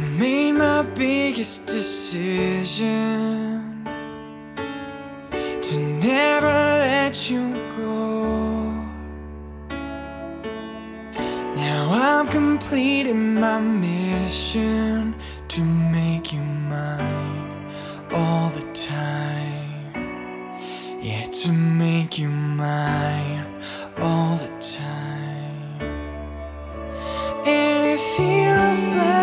made my biggest decision to never let you go. Now I'm completing my mission to make you mine all the time. Yeah, to make you mine all the time. And it feels like